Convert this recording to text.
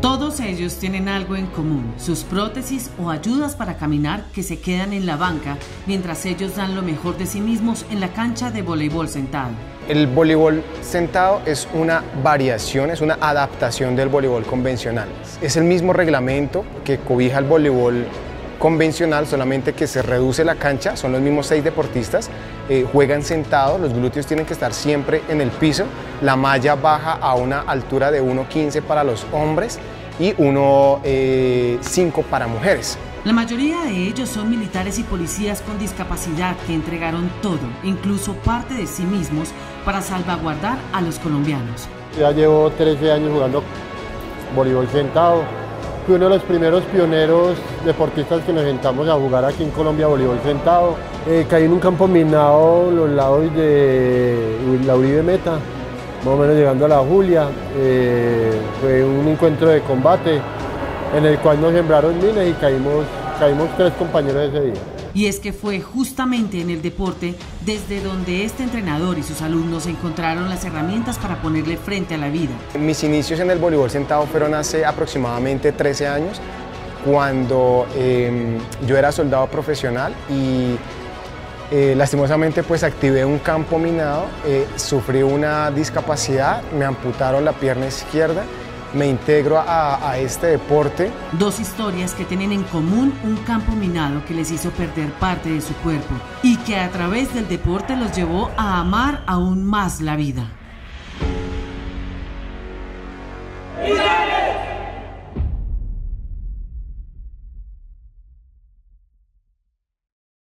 Todos ellos tienen algo en común, sus prótesis o ayudas para caminar que se quedan en la banca mientras ellos dan lo mejor de sí mismos en la cancha de voleibol sentado. El voleibol sentado es una variación, es una adaptación del voleibol convencional. Es el mismo reglamento que cobija el voleibol convencional, solamente que se reduce la cancha, son los mismos seis deportistas, eh, juegan sentados, los glúteos tienen que estar siempre en el piso, la malla baja a una altura de 1,15 para los hombres y 1,5 eh, para mujeres. La mayoría de ellos son militares y policías con discapacidad que entregaron todo, incluso parte de sí mismos, para salvaguardar a los colombianos. Ya llevo 13 años jugando voleibol sentado, fui uno de los primeros pioneros deportistas que nos sentamos a jugar aquí en Colombia voleibol sentado. Eh, caí en un campo minado los lados de la Uribe Meta, más o menos llegando a la Julia. Eh, fue un encuentro de combate en el cual nos sembraron minas y caímos, caímos tres compañeros ese día. Y es que fue justamente en el deporte desde donde este entrenador y sus alumnos encontraron las herramientas para ponerle frente a la vida. Mis inicios en el voleibol sentado fueron hace aproximadamente 13 años, cuando em, yo era soldado profesional y eh, lastimosamente pues activé un campo minado, eh, sufrí una discapacidad, me amputaron la pierna izquierda me integro a, este deporte. Dos historias que tienen en común un campo minado que les hizo perder parte de su cuerpo y que a través del deporte los llevó a amar aún más la vida.